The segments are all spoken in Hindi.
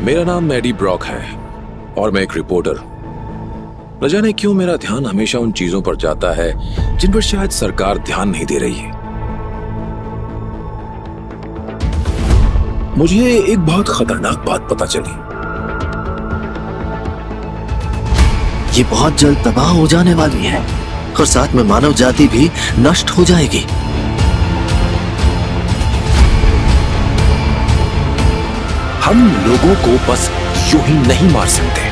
मेरा नाम मैडी ब्रॉक है और मैं एक रिपोर्टर न जाने क्यों मेरा ध्यान हमेशा उन चीज़ों पर जाता है जिन पर शायद सरकार ध्यान नहीं दे रही है। मुझे एक बहुत खतरनाक बात पता चली। ये बहुत जल्द तबाह हो जाने वाली है और साथ में मानव जाति भी नष्ट हो जाएगी। हम लोगों को बस यूँ ही नहीं मार सकते।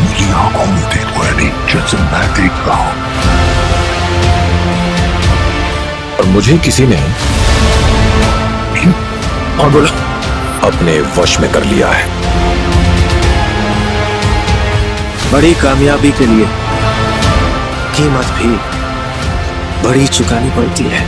मेरी आँखों में देखो यानी जैसे मैं देख रहा हूँ। और मुझे किसी ने और बोला अपने वश में कर लिया है। बड़ी कामयाबी के लिए कीमत भी बड़ी चुकानी पड़ती है।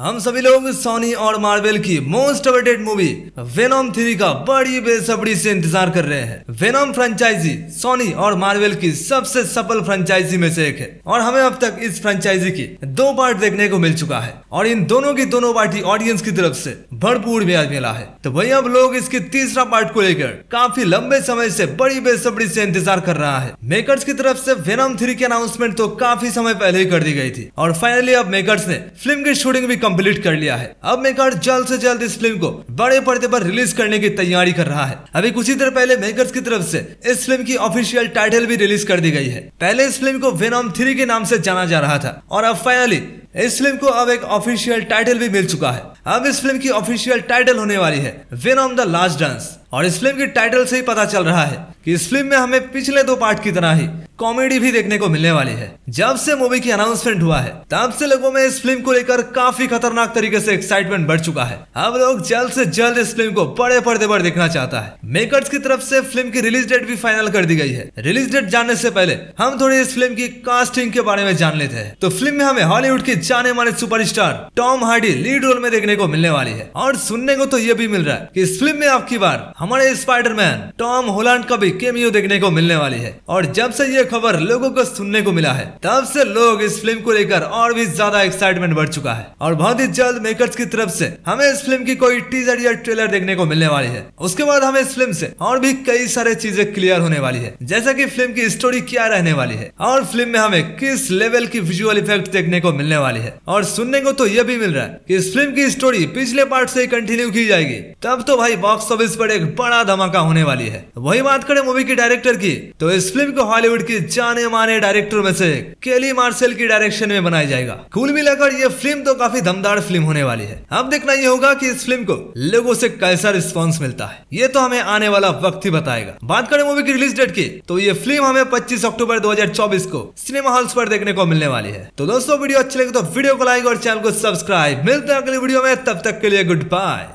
हम सभी लोग सोनी और मार्वल की most awaited movie Venom three का बड़ी बेसब्री से इंतज़ार कर रहे हैं। वेनोम फ्रेंचाइजी सोनी और मार्वल की सबसे सफल फ्रेंचाइजी में से एक है। और हमें अब तक इस फ्रेंचाइजी की दो पार्ट देखने को मिल चुका है। और इन दोनों की दोनों पार्टी ऑडियंस की तरफ़ से भरपूर ब्याज मिला है। तो वही अब लोग इसके तीसरा पार्ट को लेकर काफ़ी लंबे समय से बड़ी बेसब्री से इंतज़ार कर रहा है। मेकर्स की तरफ़ से वेनोम थ्री की अनाउंसमेंट तो काफ़ी समय पहले ही कर दी गई थी। और फाइनली अब मेकर्स ने फ़िल्म की शूटिंग भी कंप्लीट कर लिया है। अब मेकर जल्द से जल्द इस फ़िल्म को बड़े पर्दे पर रिलीज़ करने की तैयारी कर रहा है। अभी कुछ ही देर पहले मेकर्स की तरफ़ से इस फ़िल्म की ऑफिशियल टाइटल भी रिलीज़ कर दी गई है। पहले इस फ़िल्म को वेनॉम थ्री के नाम से जाना जा रहा था और अब फाइनली इस फ़िल्म को अब एक ऑफिशियल टाइटल भी मिल चुका है। अब इस फ़िल्म की ऑफिशियल टाइटल होने वाली है वेनॉम द लास्ट डांस और इस फ़िल्म की टाइटल से ही पता चल रहा है कि इस फ़िल्म में हमें पिछले दो पार्ट की तरह ही कॉमेडी भी देखने को मिलने वाली है। जब से मूवी की अनाउंसमेंट हुआ है, तब से लोगों में इस फ़िल्म को लेकर काफ़ी खतरनाक तरीके से एक्साइटमेंट बढ़ चुका है। अब लोग जल्द से जल्द इस फ़िल्म को बड़े पर्दे पर देखना चाहता है। मेकर्स की तरफ़ से फ़िल्म की रिलीज़ डेट भी फाइनल कर दी गई है। रिलीज़ डेट जानने से पहले हम थोड़ी इस फ़िल्म की कास्टिंग के बारे में जान लेते हैं। तो फ़िल्म में हमें हॉलीवुड की जाने माने superstar Tom Hardy lead role में देखने को मिलने वाली है। और सुनने को तो ये भी मिल रहा है कि इस फ़िल्म में आपकी बार हमारे स्पाइडरमैन टॉम होलैंड का भी केमियो देखने को मिलने वाली है। और जब से ये खबर लोगों को सुनने को मिला है, तब से लोग इस फ़िल्म को लेकर और भी ज़्यादा एक्साइटमेंट बढ़ चुका है। और बहुत ही जल्द मेकर्स की तरफ़ से हमें इस फ़िल्म की कोई टीजर या ट्रेलर देखने को मिलने वाली है। उसके बाद हमें इस फ़िल्म से और भी कई सारे चीज़ें क्लियर होने वाली है, जैसा कि फ़िल्म की स्टोरी क्या रहने वाली है। और फ़िल्म में हमें किस लेवल की विजुअल इफ़ेक्ट देखने को मिलने वाली है। और सुनने को तो यह भी मिल रहा है कि इस फ़िल्म की स्टोरी पिछले पार्ट से कंटिन्यू की जाएगी। तब तो भाई बॉक्स ऑफ़िस पर एक बड़ा धमाका होने वाली है। वही बात करें मूवी की डायरेक्टर की। तो इस फ़िल्म को हॉलीवुड की जाने माने डायरेक्टर में से केली मार्शल की डायरेक्शन में बनाया जाएगा। कुल मिलाकर ये फ़िल्म तो काफ़ी दमदार फ़िल्म होने वाली है। अब देखना ये होगा की इस फ़िल्म को लोगों से कैसा रिस्पॉन्स मिलता है। ये तो हमें आने वाला वक्त ही बताएगा। बात करें मूवी की रिलीज़ डेट की तो ये फ़िल्म हमें 25 अक्टूबर 2024 को सिनेमा हॉल्स पर देखने को मिलने वाली है। तो दोस्तों, वीडियो अच्छी लगे तो वीडियो को लाइक और चैनल को सब्सक्राइब मिलते हैं अगली वीडियो में, तब तक के लिए गुड बाय